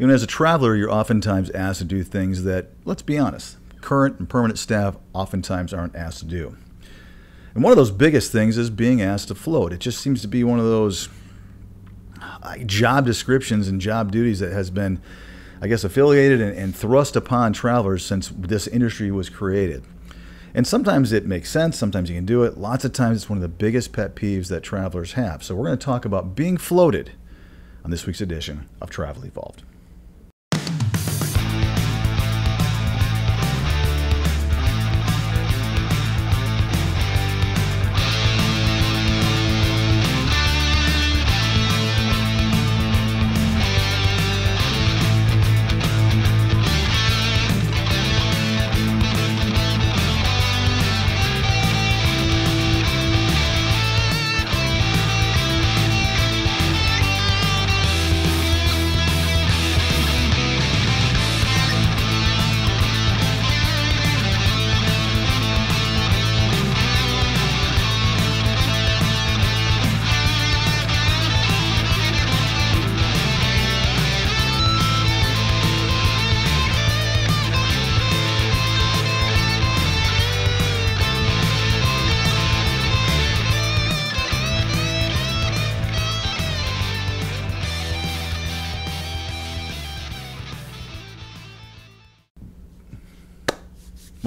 You know, as a traveler, you're oftentimes asked to do things that, let's be honest, current and permanent staff oftentimes aren't asked to do. And one of those biggest things is being asked to float. It just seems to be one of those uh, job descriptions and job duties that has been, I guess, affiliated and, and thrust upon travelers since this industry was created. And sometimes it makes sense, sometimes you can do it. Lots of times it's one of the biggest pet peeves that travelers have. So we're going to talk about being floated on this week's edition of Travel Evolved.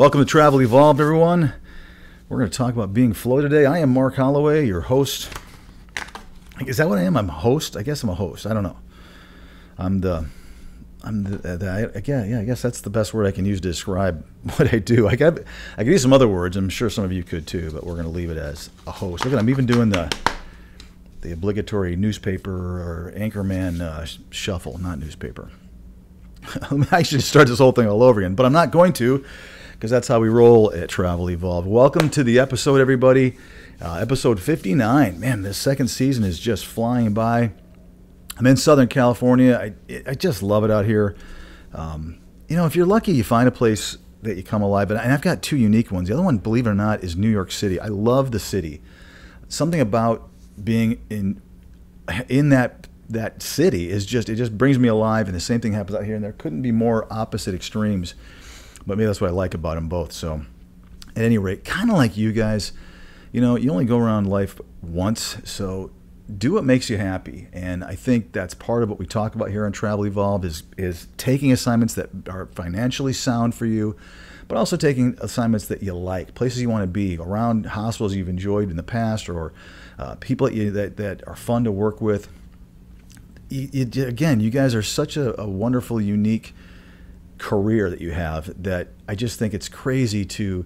Welcome to Travel Evolved, everyone. We're going to talk about being floated today. I am Mark Holloway, your host. Is that what I am? I'm a host. I guess I'm a host. I don't know. I'm the. I'm the, the again, yeah, I guess that's the best word I can use to describe what I do. I got, I could use some other words. I'm sure some of you could too, but we're going to leave it as a host. Look at, I'm even doing the, the obligatory newspaper or anchorman uh, shuffle, not newspaper. I should start this whole thing all over again, but I'm not going to because that's how we roll at Travel Evolve. Welcome to the episode, everybody. Uh, episode 59. Man, this second season is just flying by. I'm in Southern California. I, I just love it out here. Um, you know, if you're lucky, you find a place that you come alive. And I've got two unique ones. The other one, believe it or not, is New York City. I love the city. Something about being in in that that city is just it just brings me alive. And the same thing happens out here. And there couldn't be more opposite extremes but maybe that's what I like about them both. So, at any rate, kind of like you guys, you know, you only go around life once, so do what makes you happy. And I think that's part of what we talk about here on Travel Evolved is is taking assignments that are financially sound for you, but also taking assignments that you like, places you want to be, around hospitals you've enjoyed in the past, or uh, people that, you, that that are fun to work with. You, you, again, you guys are such a, a wonderful, unique career that you have that I just think it's crazy to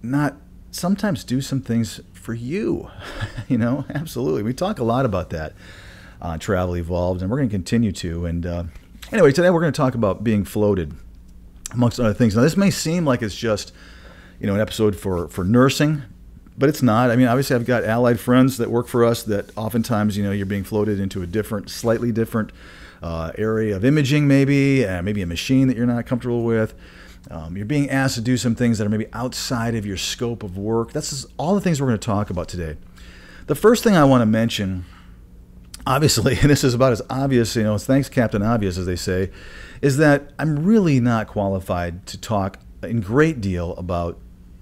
not sometimes do some things for you. you know, absolutely. We talk a lot about that on Travel Evolved, and we're going to continue to. And uh, anyway, today we're going to talk about being floated, amongst other things. Now, this may seem like it's just you know an episode for for nursing, but it's not. I mean, obviously, I've got allied friends that work for us that oftentimes you know you're being floated into a different, slightly different uh, area of imaging, maybe, uh, maybe a machine that you're not comfortable with. Um, you're being asked to do some things that are maybe outside of your scope of work. That's all the things we're going to talk about today. The first thing I want to mention, obviously, and this is about as obvious, you know, thanks Captain Obvious, as they say, is that I'm really not qualified to talk in great deal about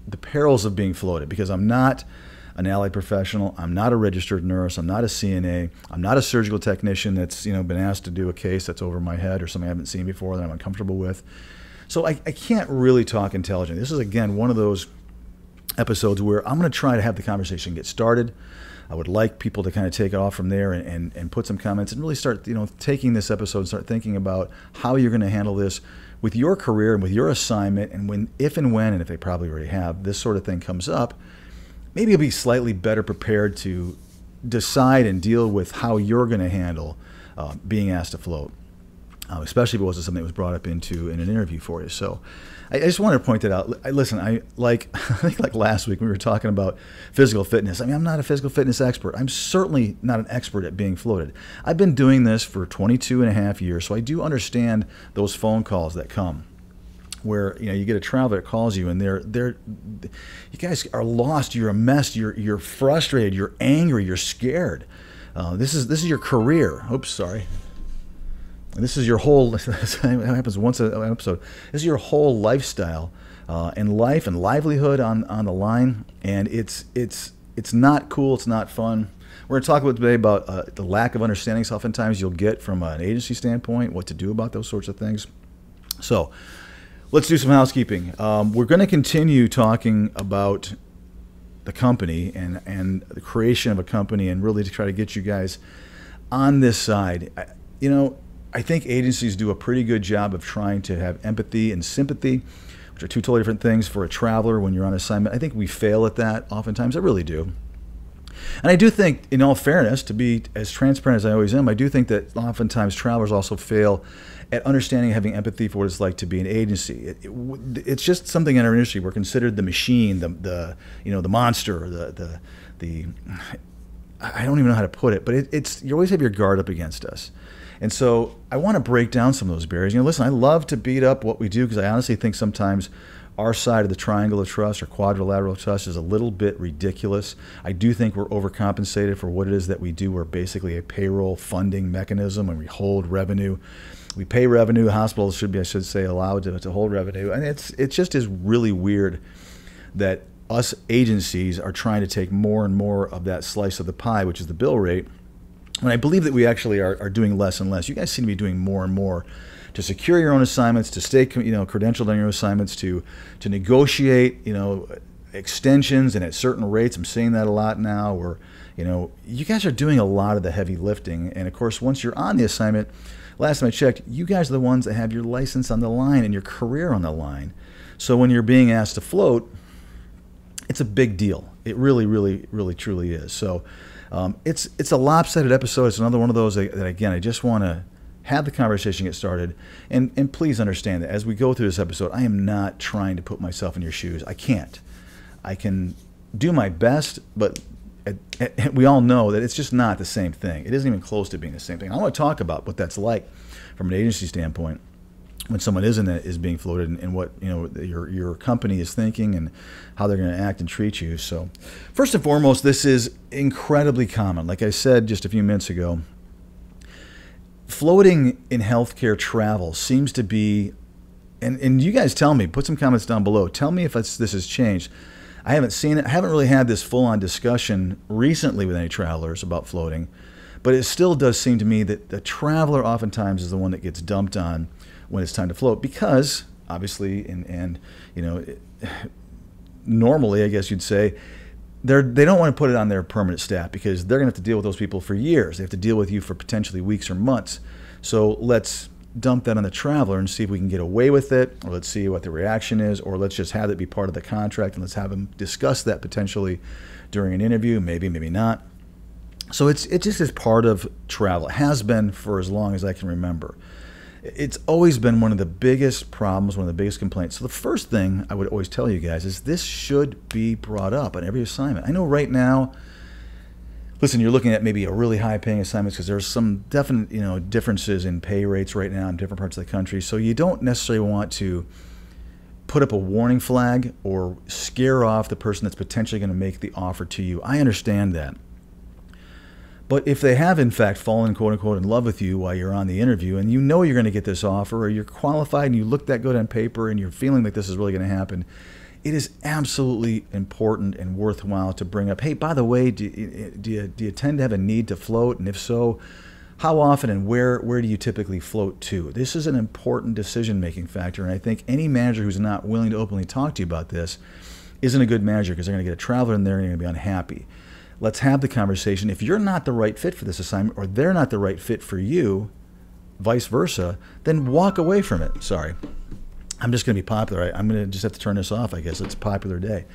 the perils of being floated because I'm not an allied professional. I'm not a registered nurse. I'm not a CNA. I'm not a surgical technician that's you know been asked to do a case that's over my head or something I haven't seen before that I'm uncomfortable with. So I, I can't really talk intelligent. This is again one of those episodes where I'm going to try to have the conversation get started. I would like people to kind of take it off from there and, and, and put some comments and really start, you know, taking this episode and start thinking about how you're going to handle this with your career and with your assignment and when, if and when, and if they probably already have, this sort of thing comes up, maybe you'll be slightly better prepared to decide and deal with how you're going to handle uh, being asked to float, uh, especially if it wasn't something that was brought up into in an interview for you. So I, I just wanted to point that out. I, listen, I like I think like last week we were talking about physical fitness. I mean, I'm not a physical fitness expert. I'm certainly not an expert at being floated. I've been doing this for 22 and a half years, so I do understand those phone calls that come where you know you get a traveler that calls you and they're they're you guys are lost you're a mess you're you're frustrated you're angry you're scared uh, this is this is your career oops sorry and this is your whole. It happens once an episode. This is your whole lifestyle uh, and life and livelihood on on the line, and it's it's it's not cool. It's not fun. We're going to talk about today about uh, the lack of understanding oftentimes you'll get from an agency standpoint, what to do about those sorts of things. So, let's do some housekeeping. Um, we're going to continue talking about the company and and the creation of a company, and really to try to get you guys on this side. You know, I think agencies do a pretty good job of trying to have empathy and sympathy, which are two totally different things for a traveler when you're on assignment. I think we fail at that oftentimes. I really do. And I do think, in all fairness, to be as transparent as I always am, I do think that oftentimes travelers also fail at understanding, having empathy for what it's like to be an agency. It, it, it's just something in our industry. We're considered the machine, the, the you know the monster, the the the. I don't even know how to put it, but it, it's you always have your guard up against us. And so I want to break down some of those barriers. You know, listen, I love to beat up what we do because I honestly think sometimes our side of the triangle of trust or quadrilateral trust is a little bit ridiculous. I do think we're overcompensated for what it is that we do. We're basically a payroll funding mechanism and we hold revenue. We pay revenue. Hospitals should be, I should say, allowed to, to hold revenue. And it's it just is really weird that us agencies are trying to take more and more of that slice of the pie, which is the bill rate and I believe that we actually are, are doing less and less. You guys seem to be doing more and more to secure your own assignments, to stay you know credentialed on your assignments, to to negotiate you know extensions and at certain rates. I'm seeing that a lot now. Where you know you guys are doing a lot of the heavy lifting, and of course once you're on the assignment, last time I checked, you guys are the ones that have your license on the line and your career on the line. So when you're being asked to float, it's a big deal. It really, really, really, truly is. So um, it's it's a lopsided episode. It's another one of those that, that again I just want to have the conversation get started, and and please understand that as we go through this episode, I am not trying to put myself in your shoes. I can't. I can do my best, but we all know that it's just not the same thing. It isn't even close to being the same thing. I want to talk about what that's like from an agency standpoint when someone is in it is being floated and, and, what you know your your company is thinking and how they're going to act and treat you. So, first and foremost, this is incredibly common. Like I said just a few minutes ago, floating in healthcare travel seems to be, and and you guys tell me. Put some comments down below. Tell me if this has changed. I haven't seen it. I haven't really had this full on discussion recently with any travelers about floating, but it still does seem to me that the traveler oftentimes is the one that gets dumped on when it's time to float because obviously and and you know normally I guess you'd say they're they don't want to put it on their permanent staff because they're going to have to deal with those people for years. They have to deal with you for potentially weeks or months. So let's dump that on the traveler and see if we can get away with it, or let's see what the reaction is, or let's just have it be part of the contract and let's have them discuss that potentially during an interview, maybe, maybe not. So it's it just is part of travel. It has been for as long as I can remember it's always been one of the biggest problems, one of the biggest complaints. So the first thing I would always tell you guys is this should be brought up on every assignment. I know right now, listen, you're looking at maybe a really high paying assignments because there's some definite, you know, differences in pay rates right now in different parts of the country. So you don't necessarily want to put up a warning flag or scare off the person that's potentially going to make the offer to you. I understand that. But if they have, in fact, fallen, quote unquote, in love with you while you're on the interview and you know you're going to get this offer or you're qualified and you look that good on paper and you're feeling like this is really going to happen, it is absolutely important and worthwhile to bring up hey, by the way, do you, do you, do you tend to have a need to float? And if so, how often and where, where do you typically float to? This is an important decision making factor. And I think any manager who's not willing to openly talk to you about this isn't a good manager because they're going to get a traveler in there and they're going to be unhappy. Let's have the conversation. If you're not the right fit for this assignment or they're not the right fit for you, vice versa, then walk away from it. Sorry. I'm just going to be popular. I, am going to just have to turn this off, I guess. It's a popular day.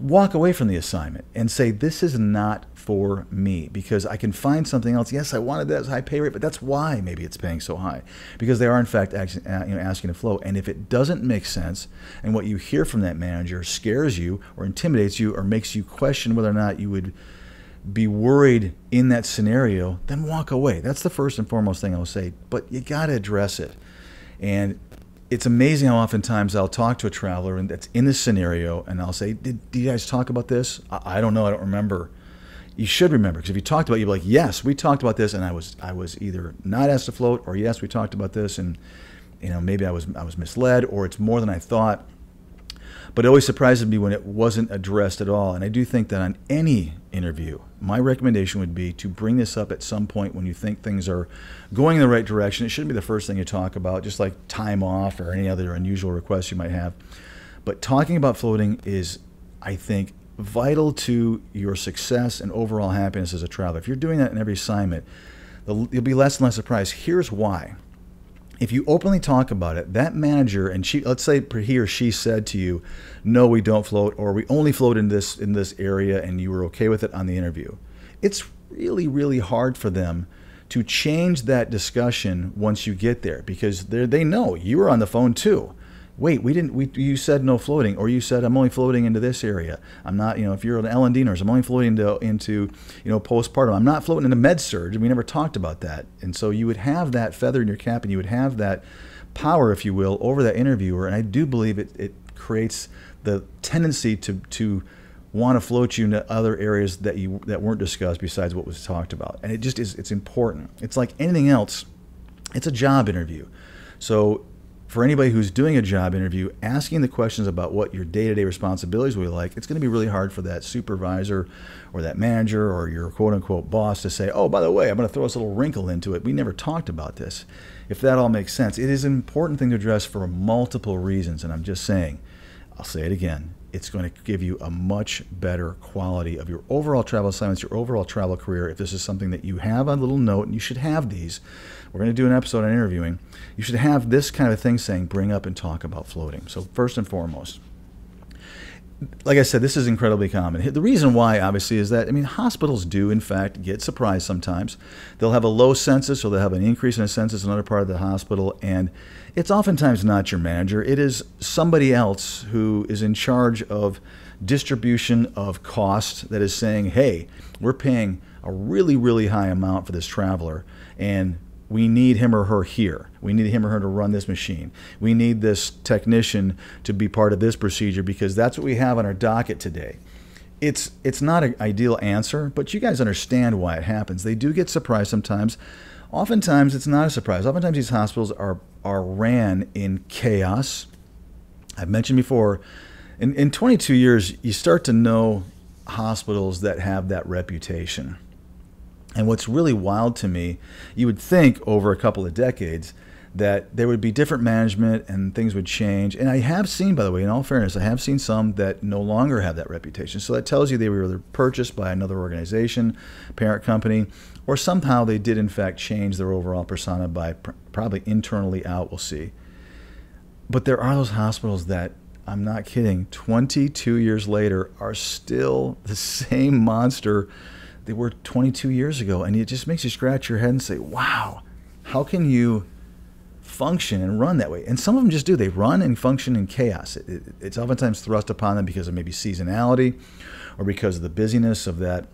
Walk away from the assignment and say, This is not for me because I can find something else. Yes, I wanted that high pay rate, but that's why maybe it's paying so high because they are, in fact, asking, uh, you know, asking to flow. And if it doesn't make sense and what you hear from that manager scares you or intimidates you or makes you question whether or not you would be worried in that scenario, then walk away. That's the first and foremost thing I'll say. But you got to address it. And it's amazing how oftentimes I'll talk to a traveler and that's in this scenario, and I'll say, "Did, did you guys talk about this? I, I don't know. I don't remember." you should remember because if you talked about it, you'd be like, yes, we talked about this, and I was I was either not asked to float, or yes, we talked about this, and you know maybe I was I was misled, or it's more than I thought. But it always surprises me when it wasn't addressed at all. And I do think that on any interview, my recommendation would be to bring this up at some point when you think things are going in the right direction. It shouldn't be the first thing you talk about, just like time off or any other unusual requests you might have. But talking about floating is, I think, vital to your success and overall happiness as a traveler. If you're doing that in every assignment, you'll be less and less surprised. Here's why. If you openly talk about it, that manager and she, let's say he or she said to you, "No, we don't float," or "We only float in this in this area," and you were okay with it on the interview. It's really, really hard for them to change that discussion once you get there because they know you were on the phone too wait, we didn't, we, you said no floating, or you said I'm only floating into this area. I'm not, you know, if you're an L&D nurse, I'm only floating into, into, you know, postpartum. I'm not floating into med surg, and we never talked about that. And so you would have that feather in your cap, and you would have that power, if you will, over that interviewer. And I do believe it, it creates the tendency to, to want to float you into other areas that you that weren't discussed besides what was talked about. And it just is, it's important. It's like anything else. It's a job interview. So for anybody who's doing a job interview, asking the questions about what your day to day responsibilities will be like, it's going to be really hard for that supervisor or that manager or your quote unquote boss to say, oh, by the way, I'm going to throw this little wrinkle into it. We never talked about this. If that all makes sense, it is an important thing to address for multiple reasons. And I'm just saying, I'll say it again, it's going to give you a much better quality of your overall travel assignments, your overall travel career. If this is something that you have a little note, and you should have these, we're going to do an episode on interviewing. You should have this kind of thing saying, bring up and talk about floating. So, first and foremost, like I said, this is incredibly common. The reason why, obviously, is that I mean, hospitals do in fact get surprised sometimes. They'll have a low census, or they'll have an increase in a census in another part of the hospital, and it's oftentimes not your manager. It is somebody else who is in charge of distribution of cost that is saying, "Hey, we're paying a really, really high amount for this traveler, and we need him or her here. We need him or her to run this machine. We need this technician to be part of this procedure because that's what we have on our docket today. It's it's not an ideal answer, but you guys understand why it happens. They do get surprised sometimes. Oftentimes it's not a surprise. Oftentimes these hospitals are are ran in chaos. I've mentioned before, in, in 22 years, you start to know hospitals that have that reputation and what's really wild to me, you would think over a couple of decades that there would be different management and things would change. And I have seen, by the way, in all fairness, I have seen some that no longer have that reputation. So that tells you they were either purchased by another organization, parent company, or somehow they did in fact change their overall persona by pr- probably internally out. We'll see. But there are those hospitals that I'm not kidding, 22 years later are still the same monster they were 22 years ago. And it just makes you scratch your head and say, wow, how can you function and run that way? And some of them just do. They run and function in chaos. It, it, it's oftentimes thrust upon them because of maybe seasonality or because of the busyness of that,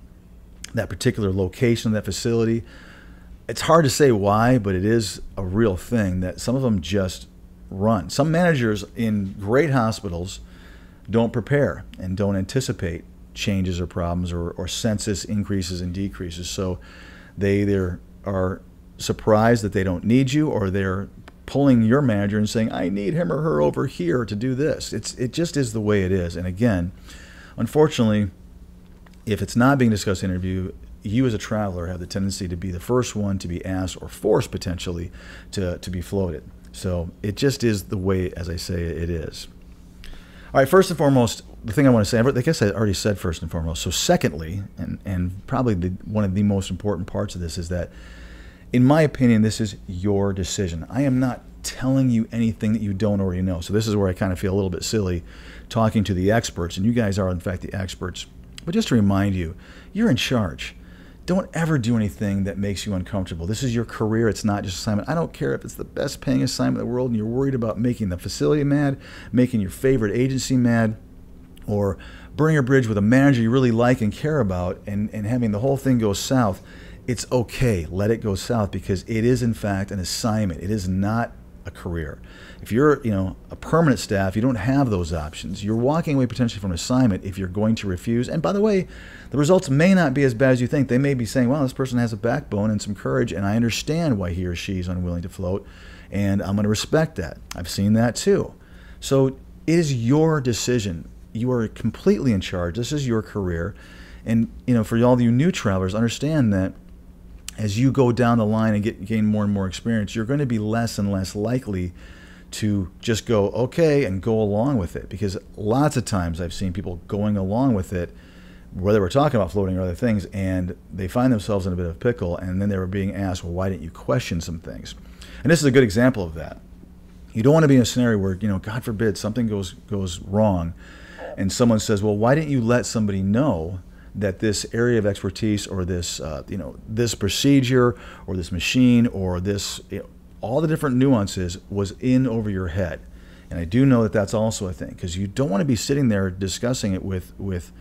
that particular location of that facility. It's hard to say why, but it is a real thing that some of them just run. Some managers in great hospitals don't prepare and don't anticipate changes or problems or, or census increases and decreases. So they either are surprised that they don't need you or they're pulling your manager and saying, I need him or her over here to do this. It's, it just is the way it is. And again, unfortunately, if it's not being discussed in interview, you as a traveler have the tendency to be the first one to be asked or forced potentially to, to be floated. So it just is the way, as I say, it is. All right, first and foremost, the thing I want to say, I guess I already said first and foremost. So, secondly, and, and probably the, one of the most important parts of this is that, in my opinion, this is your decision. I am not telling you anything that you don't already know. So, this is where I kind of feel a little bit silly talking to the experts, and you guys are, in fact, the experts. But just to remind you, you're in charge don't ever do anything that makes you uncomfortable. This is your career. It's not just assignment. I don't care if it's the best paying assignment in the world and you're worried about making the facility mad, making your favorite agency mad, or burning a bridge with a manager you really like and care about and, and having the whole thing go south. It's okay. Let it go south because it is, in fact, an assignment. It is not a career. If you're, you know, a permanent staff, you don't have those options. You're walking away potentially from an assignment if you're going to refuse. And by the way, the results may not be as bad as you think. They may be saying, "Well, this person has a backbone and some courage, and I understand why he or she is unwilling to float, and I'm going to respect that." I've seen that too. So it is your decision. You are completely in charge. This is your career. And you know, for all you new travelers, understand that as you go down the line and get gain more and more experience, you're going to be less and less likely to just go okay and go along with it because lots of times I've seen people going along with it whether we're talking about floating or other things and they find themselves in a bit of a pickle and then they were being asked well why didn't you question some things and this is a good example of that you don't want to be in a scenario where you know god forbid something goes goes wrong and someone says well why didn't you let somebody know that this area of expertise or this uh, you know this procedure or this machine or this you know, all the different nuances was in over your head? And i do know that that's also a thing because you don't want to be sitting there discussing it with with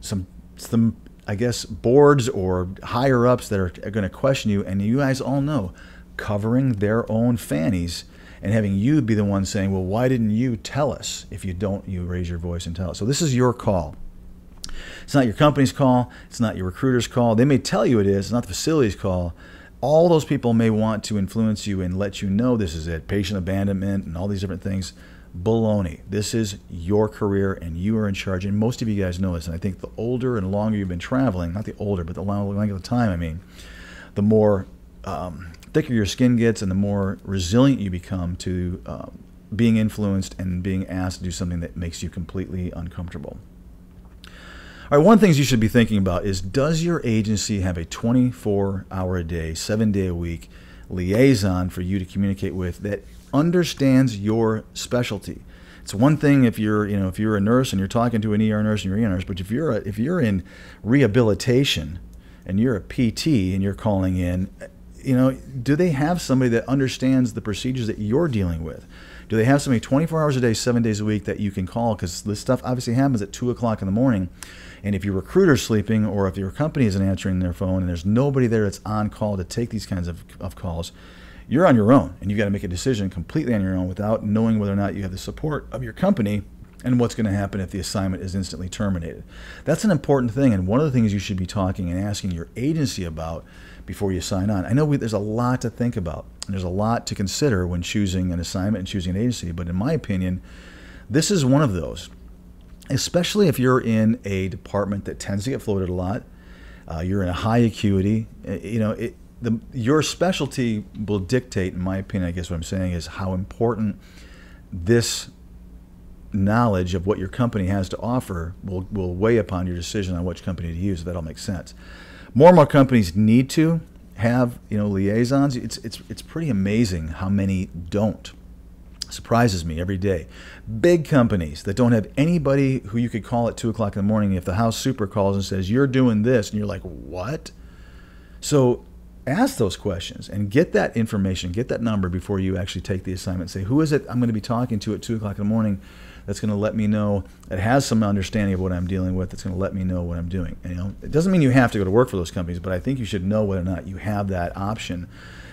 some some i guess boards or higher ups that are, are going to question you and you guys all know covering their own fannies and having you be the one saying well why didn't you tell us if you don't you raise your voice and tell us so this is your call it's not your company's call. It's not your recruiter's call. They may tell you it is. It's not the facility's call. All those people may want to influence you and let you know this is it. Patient abandonment and all these different things. Baloney. This is your career and you are in charge. And most of you guys know this. And I think the older and longer you've been traveling, not the older, but the longer the time, I mean, the more um, thicker your skin gets and the more resilient you become to um, being influenced and being asked to do something that makes you completely uncomfortable. All right, one of the things you should be thinking about is does your agency have a 24 hour a day, seven day a week liaison for you to communicate with that understands your specialty? It's one thing if you're, you know, if you're a nurse and you're talking to an ER nurse and you're an ER nurse, but if you're a, if you're in rehabilitation and you're a PT and you're calling in, you know, do they have somebody that understands the procedures that you're dealing with? Do they have somebody 24 hours a day, seven days a week that you can call? Because this stuff obviously happens at two o'clock in the morning and if your recruiter's sleeping or if your company isn't answering their phone and there's nobody there that's on call to take these kinds of, of calls, you're on your own and you've got to make a decision completely on your own without knowing whether or not you have the support of your company and what's going to happen if the assignment is instantly terminated. That's an important thing, and one of the things you should be talking and asking your agency about before you sign on. I know we, there's a lot to think about, and there's a lot to consider when choosing an assignment and choosing an agency, but in my opinion, this is one of those especially if you're in a department that tends to get floated a lot. Uh, you're in a high acuity. Uh, you know, it, the, your specialty will dictate, in my opinion, I guess what I'm saying is how important this knowledge of what your company has to offer will, will weigh upon your decision on which company to use, if that all makes sense. More and more companies need to have, you know, liaisons. It's, it's, it's pretty amazing how many don't surprises me every day. Big companies that don't have anybody who you could call at two o'clock in the morning if the house super calls and says, You're doing this, and you're like, What? So ask those questions and get that information, get that number before you actually take the assignment. Say, Who is it I'm going to be talking to at two o'clock in the morning that's going to let me know, that has some understanding of what I'm dealing with, that's going to let me know what I'm doing? you know, it doesn't mean you have to go to work for those companies, but I think you should know whether or not you have that option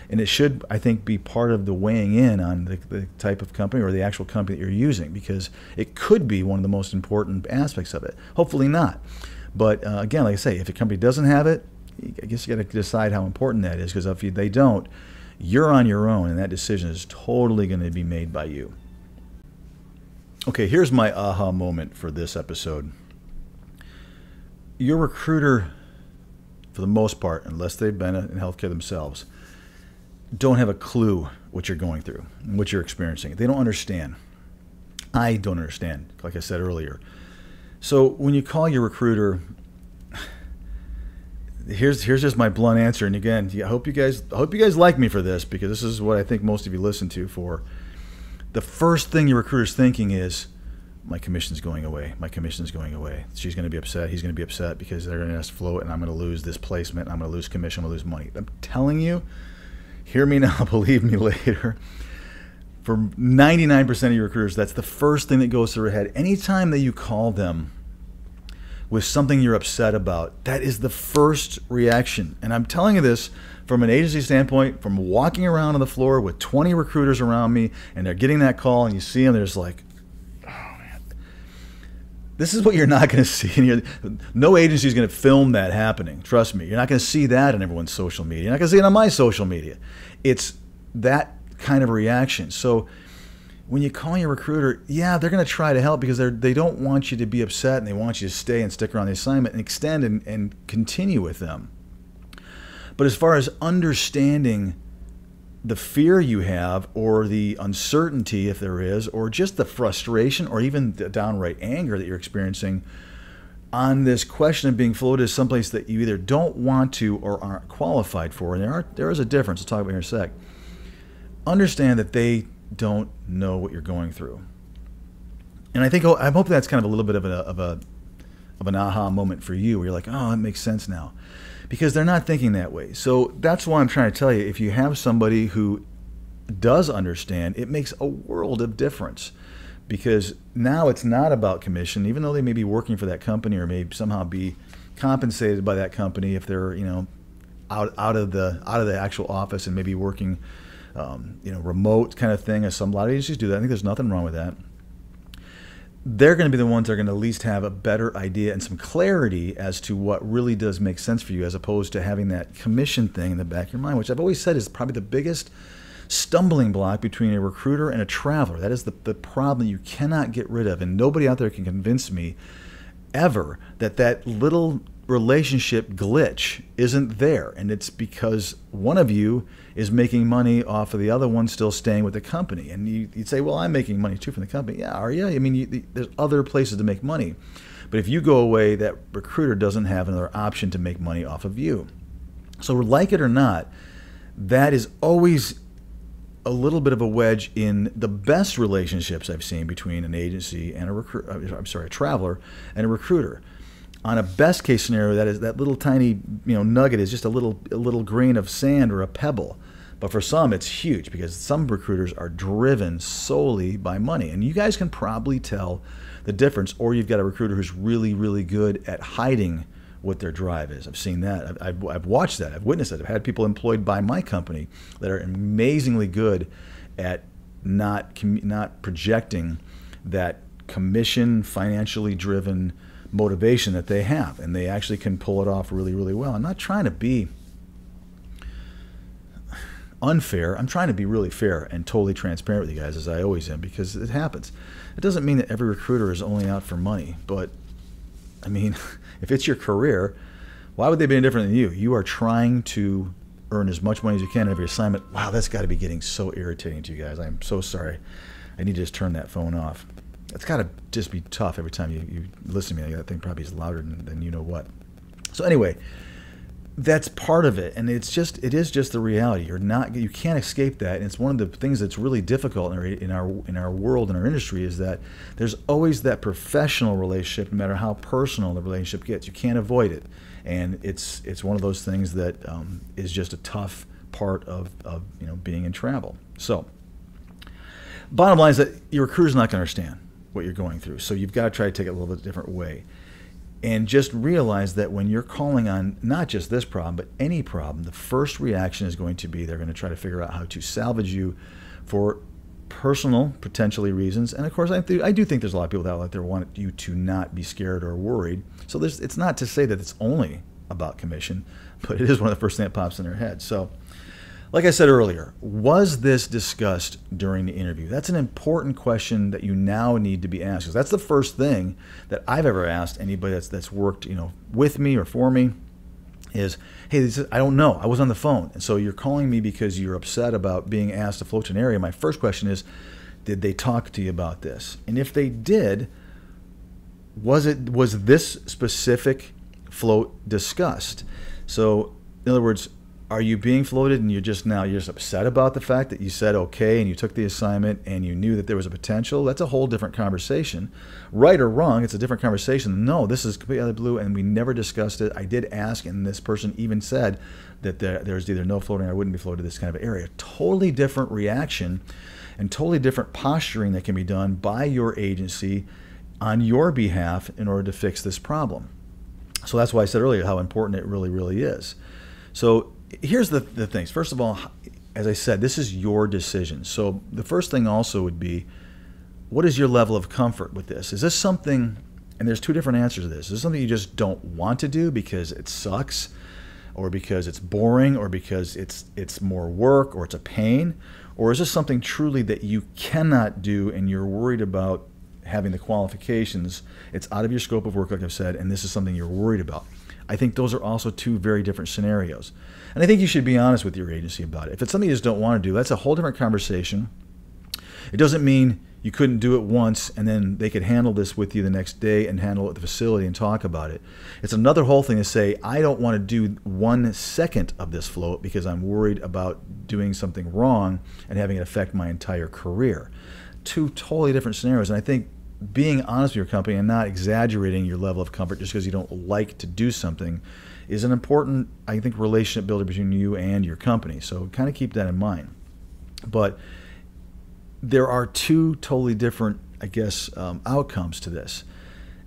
and it should I think be part of the weighing in on the, the, type of company or the actual company that you're using because it could be one of the most important aspects of it. Hopefully not, but uh, again, like I say, if a company doesn't have it, I guess you got to decide how important that is because if they don't, you're on your own, and that decision is totally going to be made by you. Okay, here's my aha moment for this episode. Your recruiter, for the most part, unless they've been in healthcare themselves, don't have a clue what you're going through, what you're experiencing. They don't understand. I don't understand, like I said earlier. So when you call your recruiter, here's here's just my blunt answer. And again, I hope you guys I hope you guys like me for this because this is what I think most of you listen to for. The first thing your recruiter's thinking is, my commission's going away. My commission's going away. She's going to be upset. He's going to be upset because they're going to ask float, and I'm going to lose this placement. I'm going to lose commission. I'm going to lose money. I'm telling you, hear me now, believe me later. For 99% of your recruiters, that's the first thing that goes through their head. Anytime that you call them with something you're upset about. That is the first reaction. And I'm telling you this from an agency standpoint, from walking around on the floor with 20 recruiters around me and they're getting that call and you see them, they're just like, oh man. This is what you're not going to see. No agency is going to film that happening. Trust me. You're not going to see that in everyone's social media. You're not going to see it on my social media. It's that kind of reaction. So when you call your recruiter, yeah, they're going to try to help because they they don't want you to be upset and they want you to stay and stick around the assignment and extend and, and continue with them. But as far as understanding the fear you have or the uncertainty, if there is, or just the frustration or even the downright anger that you're experiencing on this question of being floated as someplace that you either don't want to or aren't qualified for, and there are there is a difference. We'll talk about in a sec. Understand that they don't know what you're going through, and I think oh, I'm that's kind of a little bit of a of a of an aha moment for you, where you're like, oh, that makes sense now because they're not thinking that way. So that's why I'm trying to tell you if you have somebody who does understand, it makes a world of difference because now it's not about commission, even though they may be working for that company or may somehow be compensated by that company if they're, you know, out, out of the out of the actual office and maybe working um, you know remote kind of thing as some a lot of agencies do that. I think there's nothing wrong with that they're going to be the ones that are going to at least have a better idea and some clarity as to what really does make sense for you, as opposed to having that commission thing in the back of your mind, which I've always said is probably the biggest stumbling block between a recruiter and a traveler. That is the, the problem you cannot get rid of. And nobody out there can convince me ever that that little relationship glitch isn't there. And it's because one of you is making money off of the other one still staying with the company. And you, would say, well, I'm making money too from the company. Yeah, are you? I mean, you, there's other places to make money. But if you go away, that recruiter doesn't have another option to make money off of you. So, like it or not, that is always a little bit of a wedge in the best relationships I've seen between an agency and a recruit. Uh, I'm sorry, a traveler and a recruiter on a best case scenario, that is that little tiny you know nugget is just a little a little grain of sand or a pebble. But for some, it's huge because some recruiters are driven solely by money, and you guys can probably tell the difference. Or you've got a recruiter who's really really good at hiding what their drive is. I've seen that. I've, I've, I've watched that. I've witnessed it. I've had people employed by my company that are amazingly good at not not projecting that commission financially driven motivation that they have, and they actually can pull it off really, really well. I'm not trying to be unfair. I'm trying to be really fair and totally transparent with you guys, as I always am, because it happens. It doesn't mean that every recruiter is only out for money, but I mean, if it's your career, why would they be any different than you? You are trying to earn as much money as you can every assignment. Wow, that's got to be getting so irritating to you guys. I'm so sorry. I need to just turn that phone off it's got to just be tough every time you, you listen to me. That thing probably is louder than, than you know what. So anyway, that's part of it, and it's just it is just the reality. You're not you can't escape that. And it's one of the things that's really difficult in our in our in our world in our industry is that there's always that professional relationship, no matter how personal the relationship gets. You can't avoid it, and it's it's one of those things that um, is just a tough part of, of you know being in travel. So, bottom line is that your recruiter's not going to understand what you're going through. So you've got to try to take it a little bit different way. And just realize that when you're calling on not just this problem, but any problem, the first reaction is going to be they're going to try to figure out how to salvage you for personal, potentially reasons. And of course, I, th- I do think there's a lot of people out there want you to not be scared or worried. So it's not to say that it's only about commission, but it is one of the first things that pops in their head. So like I said earlier, was this discussed during the interview? That's an important question that you now need to be asked. That's the first thing that I've ever asked anybody that's that's worked, you know, with me or for me is, hey, is, I don't know. I was on the phone. And so you're calling me because you're upset about being asked to float an area. My first question is, did they talk to you about this? And if they did, was it was this specific float discussed? So in other words, are you being floated and you're just now you're just upset about the fact that you said okay and you took the assignment and you knew that there was a potential? That's a whole different conversation. Right or wrong it's a different conversation. No this is completely out of the blue and we never discussed it. I did ask and this person even said that there, there's either no floating or i wouldn't be floated this kind of area. Totally different reaction and totally different posturing that can be done by your agency on your behalf in order to fix this problem. So that's why I said earlier how important it really, really is. So here's the, the things. First of all, as I said, this is your decision. So the first thing also would be what is your level of comfort with this? Is this something, and there's two different answers to this. Is this something you just don't want to do because it sucks, or because it's boring, or because it's it's more work, or it's a pain, or is this something truly that you cannot do and you're worried about having the qualifications? It's out of your scope of work, like I've said, and this is something you're worried about. I think those are also two very different scenarios. And I think you should be honest with your agency about it. If it's something you just don't want to do, that's a whole different conversation. It doesn't mean you couldn't do it once and then they could handle this with you the next day and handle it at the facility and talk about it. It's another whole thing to say, I don't want to do one second of this float because I'm worried about doing something wrong and having it affect my entire career. Two totally different scenarios. And I think being honest with your company and not exaggerating your level of comfort just because you don't like to do something is an important, I think, relationship builder between you and your company. So kind of keep that in mind. But there are two totally different, I guess, um, outcomes to this.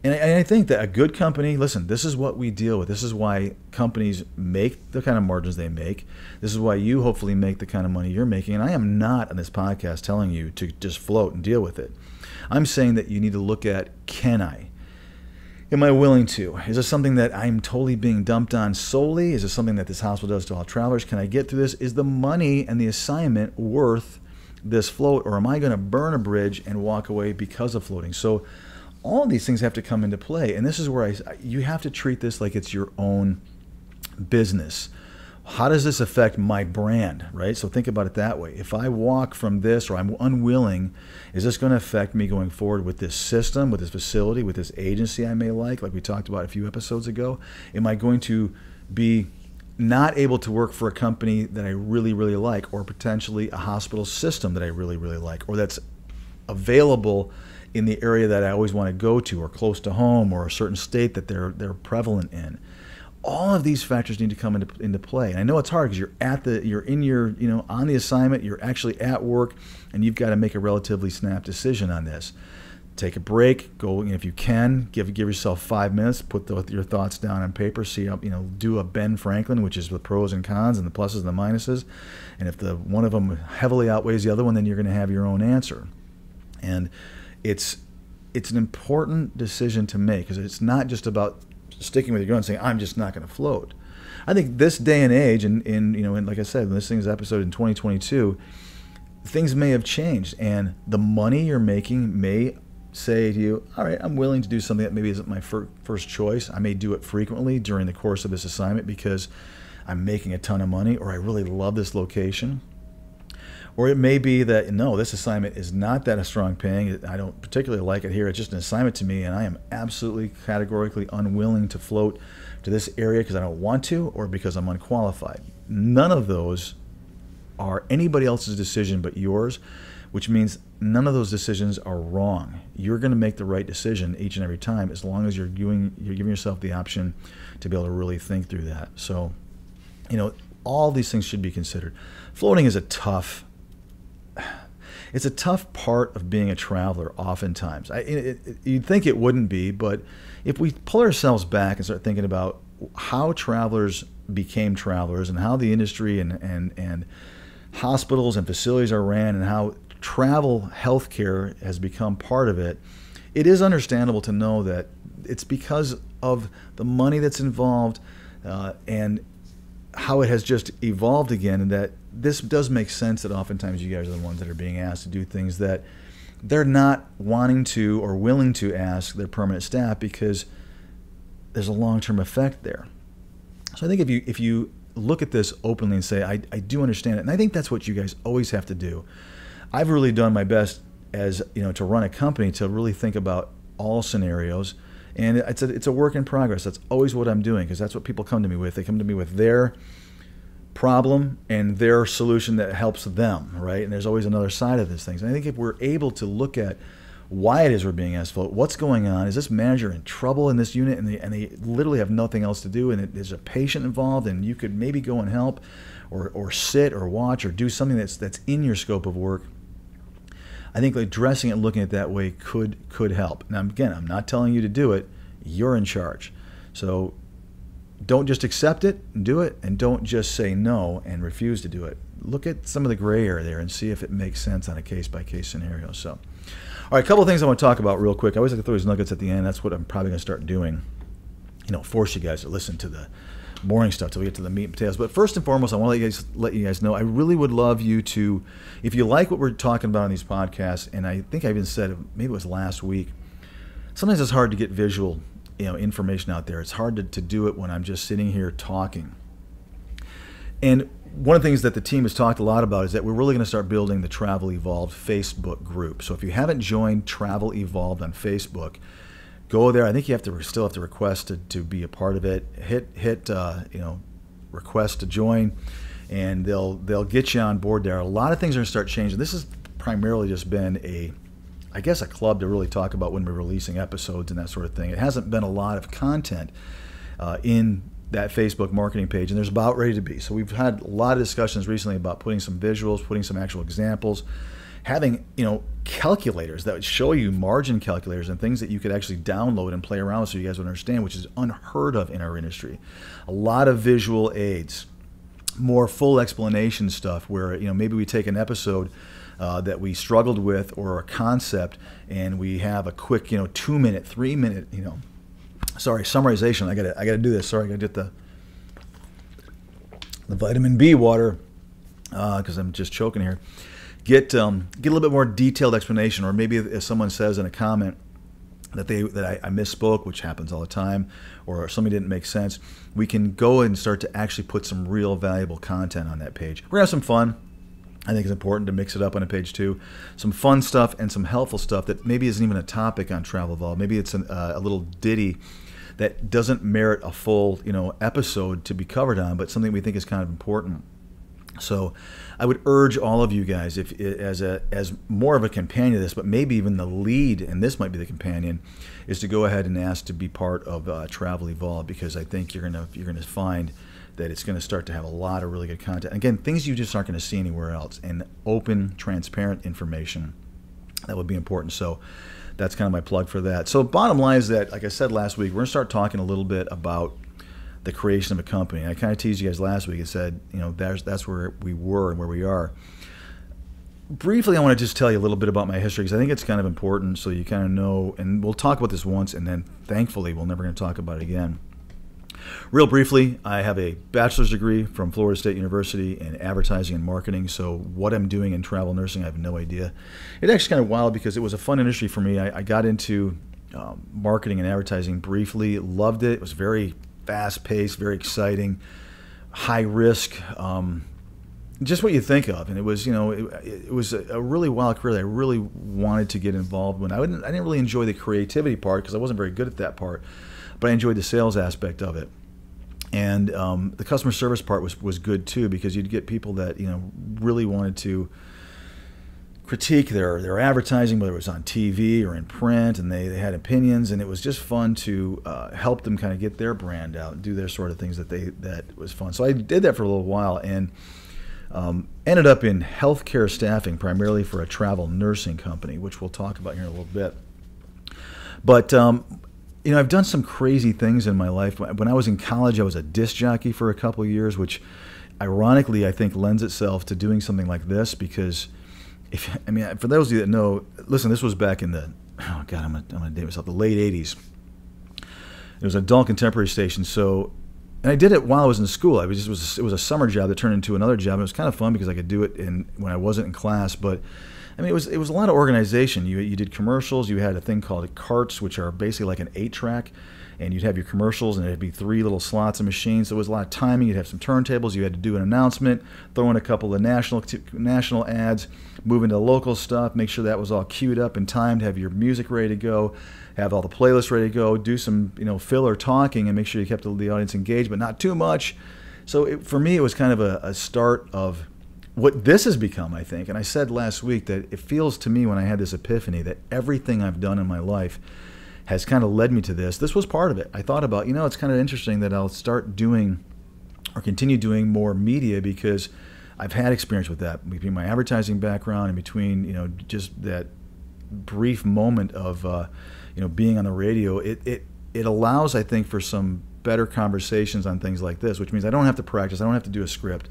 And I, and I, think that a good company, listen, this is what we deal with. This is why companies make the kind of margins they make. This is why you hopefully make the kind of money you're making. And I am not on this podcast telling you to just float and deal with it. I'm saying that you need to look at can I? Am I willing to? Is this something that I'm totally being dumped on solely? Is this something that this hospital does to all travelers? Can I get through this? Is the money and the assignment worth this float, or am I going to burn a bridge and walk away because of floating? So, all these things have to come into play, and this is where I you have to treat this like it's your own business. How does this affect my brand, right? So think about it that way. If I walk from this or I'm unwilling, is this going to affect me going forward with this system, with this facility, with this agency I may like, like we talked about a few episodes ago? Am I going to be not able to work for a company that I really, really like, or potentially a hospital system that I really, really like, or that's available in the area that I always want to go to, or close to home, or a certain state that they're they're prevalent in. All of these factors need to come into, into play. And I know it's hard because you're at the you're in your you know on the assignment, you're actually at work, and you've got to make a relatively snap decision on this. Take a break go if you can give give yourself five minutes put the, your thoughts down on paper see how you know do a ben franklin which is the pros and cons and the pluses and the minuses. And if the one of them heavily outweighs the other one then you're going to have your own answer. And it's it's an important decision to make because it's not just about sticking with your gun saying i'm just not going to float i think this day and age and in you know and like i said this thing's episode in 2022 things may have changed and the money you're making may say to you, all right, I'm willing to do something that maybe isn't my fir- first choice. I may do it frequently during the course of this assignment because I'm making a ton of money or I really love this location. Or it may be that, no, this assignment is not that a strong paying. I don't particularly like it here. It's just an assignment to me, and I am absolutely categorically unwilling to float to this area because I don't want to or because I'm unqualified. None of those are anybody else's decision but yours which means none of those decisions are wrong. You're going to make the right decision each and every time as long as you're doing you're giving yourself the option to be able to really think through that. So, you know, all these things should be considered. Floating is a tough it's a tough part of being a traveler oftentimes. I, it, it, you'd think it wouldn't be, but if we pull ourselves back and start thinking about how travelers became travelers and how the industry and, and, and hospitals and facilities are ran and how travel healthcare has become part of it, it is understandable to know that it's because of the money that's involved uh, and how it has just evolved again, and that this does make sense that oftentimes you guys are the ones that are being asked to do things that they're not wanting to or willing to ask their permanent staff because there's a long-term effect there. So I think if you if you look at this openly and say, I, I do understand it, and I think that's what you guys always have to do. I've really done my best as you know to run a company to really think about all scenarios and it's a, it's a work in progress. That's always what i'm doing because that's what people come to me with. They come to me with their problem and their solution that helps them right? And there's always another side of this thing and i think if we're able to look at why it is we're being asked what's going on is this manager in trouble in this unit? And they, and they literally have nothing else to do and there's a patient involved and you could maybe go and help or, or sit or watch or do something that's that's in your scope of work I think addressing it and looking at it that way could could help. Now again, I'm not telling you to do it. You're in charge. So don't just accept it and do it, and don't just say no and refuse to do it. Look at some of the gray area there and see if it makes sense on a case by case scenario. So, all right, a couple of things I want to talk about real quick. I always like to throw these nuggets at the end. That's what I'm probably going to start doing. You know, force you guys to listen to the boring stuff till we get to the meat and potatoes. But first and foremost, I want to let you guys let you guys know I really would love you to, if you like what we're talking about on these podcasts, and I think I even said maybe it was last week. Sometimes it's hard to get visual, you know, information out there. It's hard to, to do it when I'm just sitting here talking. And one of the things that the team has talked a lot about is that we're really going to start building the Travel Evolved Facebook group. So if you haven't joined Travel Evolved on Facebook, go there. I think you have to still have to request to, to be a part of it. Hit hit uh, you know request to join, and they'll they'll get you on board there. A lot of things are going to start changing. This has primarily just been a I guess a club to really talk about when we're releasing episodes and that sort of thing. It hasn't been a lot of content uh, in that Facebook marketing page, and there's about ready to be. So we've had a lot of discussions recently about putting some visuals, putting some actual examples, having you know calculators that would show you margin calculators and things that you could actually download and play around with so you guys would understand, which is unheard of in our industry. A lot of visual aids, more full explanation stuff where you know maybe we take an episode uh, that we struggled with or a concept, and we have a quick, you know, two minute, three minute, you know, sorry, summarization. I got to, I got to do this. Sorry, I got to get the the vitamin B water because uh, I'm just choking here. Get um, get a little bit more detailed explanation, or maybe if someone says in a comment that they that I, I, misspoke, which happens all the time, or something didn't make sense, we can go and start to actually put some real valuable content on that page. We're gonna have some fun. I think it's important to mix it up on a page too. Some fun stuff and some helpful stuff that maybe isn't even a topic on Travel Evolved. Maybe it's an, uh, a little ditty that doesn't merit a full you know episode to be covered on, but something we think is kind of important. So, I would urge all of you guys, if as a as more of a companion to this, but maybe even the lead, and this might be the companion, is to go ahead and ask to be part of uh, Travel Evolved because I think you're gonna you're gonna find that it's going to start to have a lot of really good content. Again, things you just aren't going to see anywhere else, and open, transparent information that would be important. So that's kind of my plug for that. So bottom line is that, like I said last week, we're to start talking a little bit about the creation of a company. I kind of teased you guys last week and said, you know, that's that's where we were and where we are. Briefly, I want to just tell you a little bit about my history because I think it's kind of important so you kind of know. And we'll talk about this once, and then thankfully, we're never going to talk about it again. Real briefly, I have a bachelor's degree from Florida State University in advertising and marketing. So, what I'm doing in travel nursing, I have no idea. It's actually kind of wild because it was a fun industry for me. I, I got into um, marketing and advertising briefly, loved it. It was very fast paced, very exciting, high risk. Um, just what you think of, and it was, you know, it, it was a, really wild career. That I really wanted to get involved in. I didn't, I didn't really enjoy the creativity part because I wasn't very good at that part but I enjoyed the sales aspect of it. And um, the customer service part was, was good too because you'd get people that you know really wanted to critique their their advertising, whether it was on TV or in print, and they, they had opinions, and it was just fun to uh, help them kind of get their brand out and do their sort of things that they that was fun. So I did that for a little while and um, ended up in healthcare staffing, primarily for a travel nursing company, which we'll talk about here in a little bit. But um, you know, I've done some crazy things in my life. When I was in college, I was a disc jockey for a couple years, which ironically I think lends itself to doing something like this because if I mean for those of you that know, listen, this was back in the oh god, I'm gonna, I'm gonna date myself the late '80s. It was an adult contemporary station, so and I did it while I was in school. I was just was it was a summer job that turned into another job. It was kind of fun because I could do it in when I wasn't in class, but I mean, it was it was a lot of organization. You you did commercials. You had a thing called carts, which are basically like an eight track, and you'd have your commercials, and it'd be three little slots of machines. So it was a lot of timing. You'd have some turntables. You had to do an announcement, throw in a couple of national national ads, move into local stuff, make sure that was all queued up and timed. Have your music ready to go, have all the playlists ready to go. Do some you know filler talking, and make sure you kept the audience engaged, but not too much. So it, for me, it was kind of a, a start of what this has become, I think, and I said last week that it feels to me when I had this epiphany that everything I've done in my life has kind of led me to this. This was part of it. I thought about, you know, it's kind of interesting that I'll start doing or continue doing more media because I've had experience with that between my advertising background and between, you know, just that brief moment of, uh, you know, being on the radio. It, it, it allows, I think, for some better conversations on things like this, which means I don't have to practice. I don't have to do a script.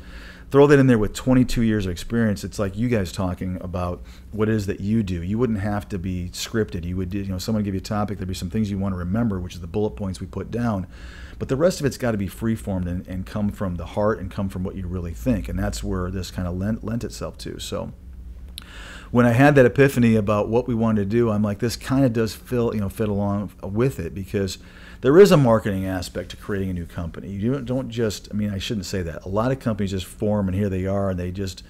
Throw that in there with 22 years of experience. It's like you guys talking about what it is that you do. You wouldn't have to be scripted. You would, you know, someone give you a topic. There'd be some things you want to remember, which is the bullet points we put down. But the rest of it's got to be free formed and, and come from the heart and come from what you really think. And that's where this kind of lent, lent itself to. So when I had that epiphany about what we wanted to do, I'm like, this kind of does fill, you know, fit along with it because there is a marketing aspect to creating a new company. You don't just, I mean, I shouldn't say that. A lot of companies just form and here they are and they just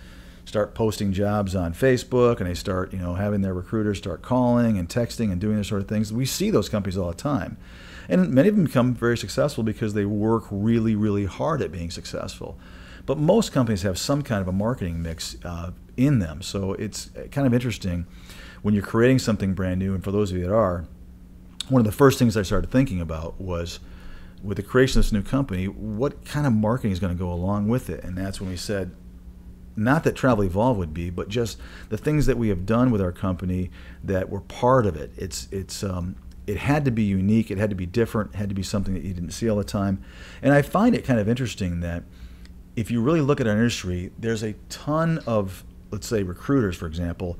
start posting jobs on Facebook and they start, you know, having their recruiters start calling and texting and doing those sort of things. We see those companies all the time. And many of them become very successful because they work really, really hard at being successful. But most companies have some kind of a marketing mix uh, in them. So it's kind of interesting when you're creating something brand new. And for those of you that are, one of the first things I started thinking about was with the creation of this new company, what kind of marketing is going to go along with it? And that's when we said, not that Travel Evolve would be, but just the things that we have done with our company that were part of it. It's it's um, it had to be unique. It had to be different. It had to be something that you didn't see all the time. And I find it kind of interesting that if you really look at our industry, there's a ton of let's say recruiters, for example,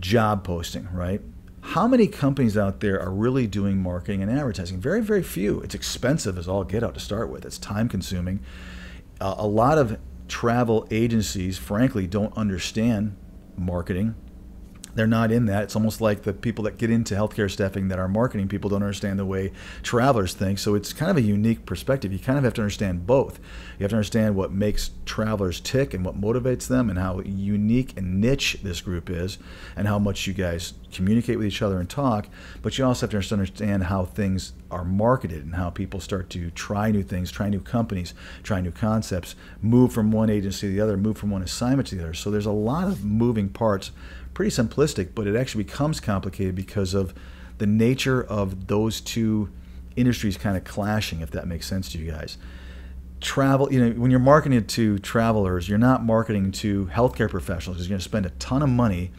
job posting, right? How many companies out there are really doing marketing and advertising? Very, very few. It's expensive as all get out to start with. It's time consuming. Uh, a lot of travel agencies, frankly, don't understand marketing they're not in that. It's almost like the people that get into healthcare staffing that are marketing people don't understand the way travelers think. So it's kind of a unique perspective. You kind of have to understand both. You have to understand what makes travelers tick and what motivates them and how unique and niche this group is and how much you guys communicate with each other and talk. But you also have to understand how things are marketed and how people start to try new things, try new companies, try new concepts, move from one agency to the other, move from one assignment to the other. So there's a lot of moving parts pretty simplistic, but it actually becomes complicated because of the nature of those two industries kind of clashing, if that makes sense to you guys. Travel, you know, when you're marketing to travelers, you're not marketing to healthcare professionals. You're going to spend a ton of money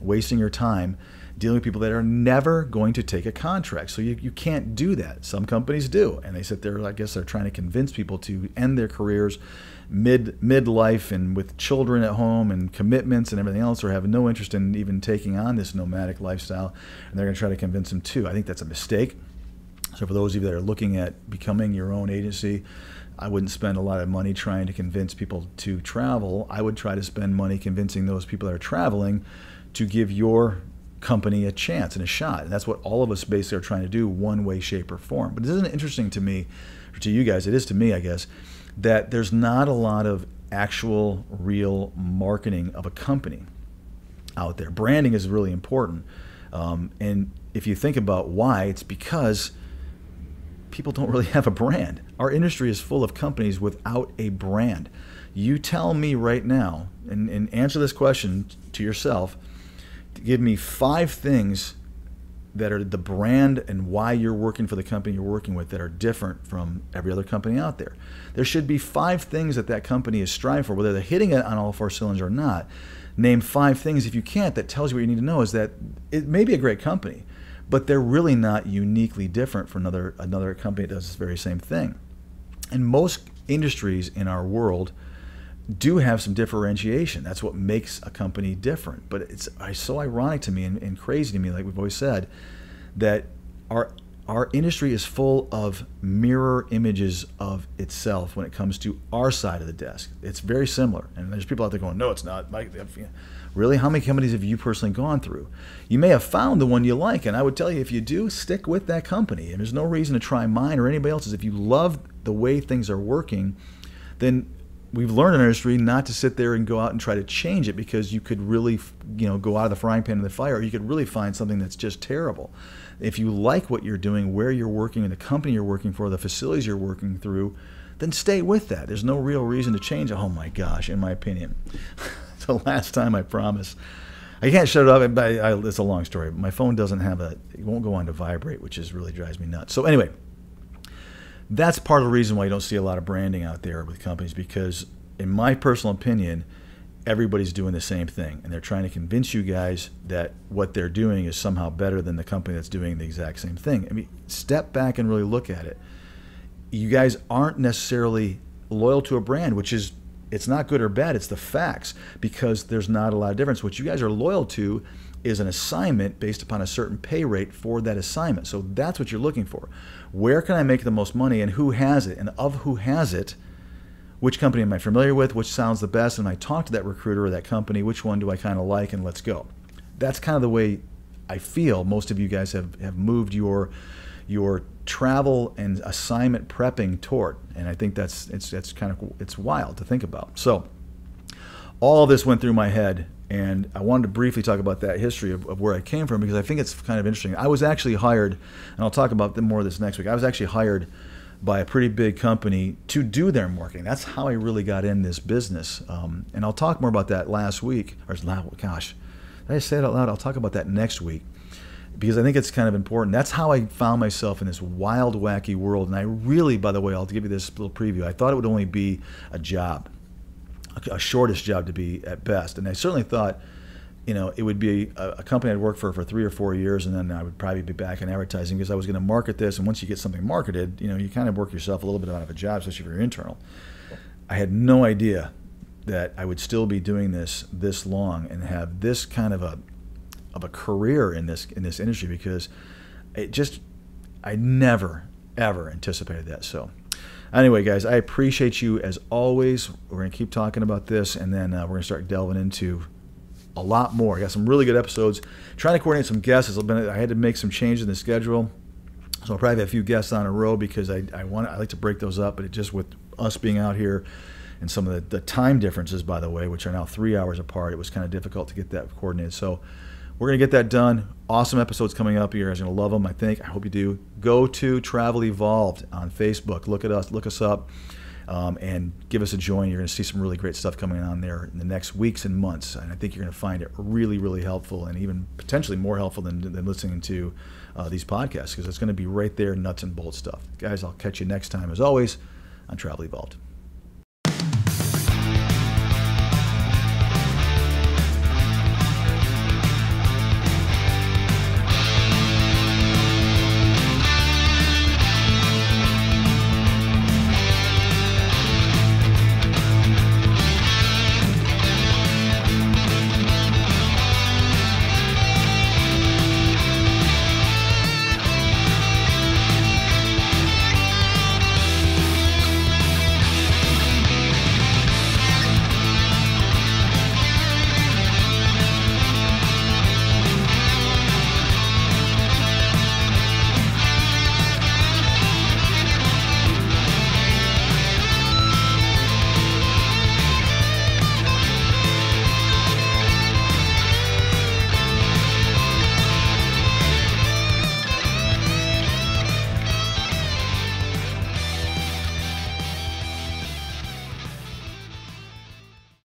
wasting your time dealing with people that are never going to take a contract. So you, you can't do that. Some companies do. And they sit there, I guess they're trying to convince people to end their careers mid midlife and with children at home and commitments and everything else or have no interest in even taking on this nomadic lifestyle. And they're going to try to convince them too. I think that's a mistake. So for those of you that are looking at becoming your own agency, I wouldn't spend a lot of money trying to convince people to travel. I would try to spend money convincing those people that are traveling to give your company a chance and a shot. And that's what all of us basically are trying to do, one way, shape, or form. But isn't interesting to me, or to you guys, it is to me, I guess, that there's not a lot of actual, real marketing of a company out there. Branding is really important. Um, and if you think about why, it's because people don't really have a brand. Our industry is full of companies without a brand. You tell me right now, and, and answer this question to yourself give me five things that are the brand and why you're working for the company you're working with that are different from every other company out there. There should be five things that that company is striving for, whether they're hitting it on all four cylinders or not. Name five things if you can't that tells you what you need to know is that it may be a great company, but they're really not uniquely different from another another company that does this very same thing. And most industries in our world do have some differentiation. That's what makes a company different. But it's, it's so ironic to me and, and, crazy to me, like we've always said, that our our industry is full of mirror images of itself when it comes to our side of the desk. It's very similar, and there's people out there going, "No, it's not." Really, how many companies have you personally gone through? You may have found the one you like, and I would tell you if you do, stick with that company. And there's no reason to try mine or anybody else's. If you love the way things are working, then we've learned in our industry not to sit there and go out and try to change it because you could really, you know, go out of the frying pan in the fire. Or you could really find something that's just terrible. If you like what you're doing, where you're working, and the company you're working for, the facilities you're working through, then stay with that. There's no real reason to change. Oh my gosh, in my opinion, the last time I promise. I can't shut it off. But I, I, it's a long story. My phone doesn't have a. It won't go on to vibrate, which is really drives me nuts. So anyway, that's part of the reason why you don't see a lot of branding out there with companies because in my personal opinion everybody's doing the same thing and they're trying to convince you guys that what they're doing is somehow better than the company that's doing the exact same thing i mean step back and really look at it you guys aren't necessarily loyal to a brand, which is it's not good or bad. It's the facts because there's not a lot of difference. What you guys are loyal to is an assignment based upon a certain pay rate for that assignment. So that's what you're looking for. Where can I make the most money and who has it? And of who has it, which company am I familiar with? Which sounds the best? And I talk to that recruiter or that company, which one do I kind of like? And let's go. That's kind of the way I feel most of you guys have, have moved your your travel and assignment prepping toward. And I think that's it's it's kind of it's wild to think about. So all this went through my head and I wanted to briefly talk about that history of, of, where I came from because I think it's kind of interesting. I was actually hired, and I'll talk about more of this next week. I was actually hired by a pretty big company to do their marketing. That's how I really got in this business. Um, and I'll talk more about that last week. Or gosh, did I say it out loud? I'll talk about that next week because I think it's kind of important. That's how I found myself in this wild, wacky world. And I really, by the way, I'll give you this little preview. I thought it would only be a job, a shortest job to be at best. And I certainly thought, you know, it would be a, a company I'd work for for three or four years, and then I would probably be back in advertising because I was going to market this. And once you get something marketed, you know, you kind of work yourself a little bit out of a job, especially if you're internal. I had no idea that I would still be doing this this long and have this kind of a of a career in this in this industry because it just I never ever anticipated that. So anyway, guys, I appreciate you as always. We're gonna keep talking about this, and then uh, we're gonna start delving into a lot more. I got some really good episodes. Trying to coordinate some guests. Been, I had to make some changes in the schedule, so I'll probably have a few guests on a row because I, I want I like to break those up. But it just with us being out here and some of the, the time differences, by the way, which are now three hours apart, it was kind of difficult to get that coordinated. So we're going to get that done. Awesome episodes coming up. You guys are going to love them, I think. I hope you do. Go to Travel Evolved on Facebook. Look at us. Look us up. Um, and give us a join. You're going to see some really great stuff coming on there in the next weeks and months. And I think you're going to find it really, really helpful and even potentially more helpful than, than listening to uh, these podcasts because it's going to be right there, nuts and bolts stuff. Guys, I'll catch you next time, as always, on Travel Evolved.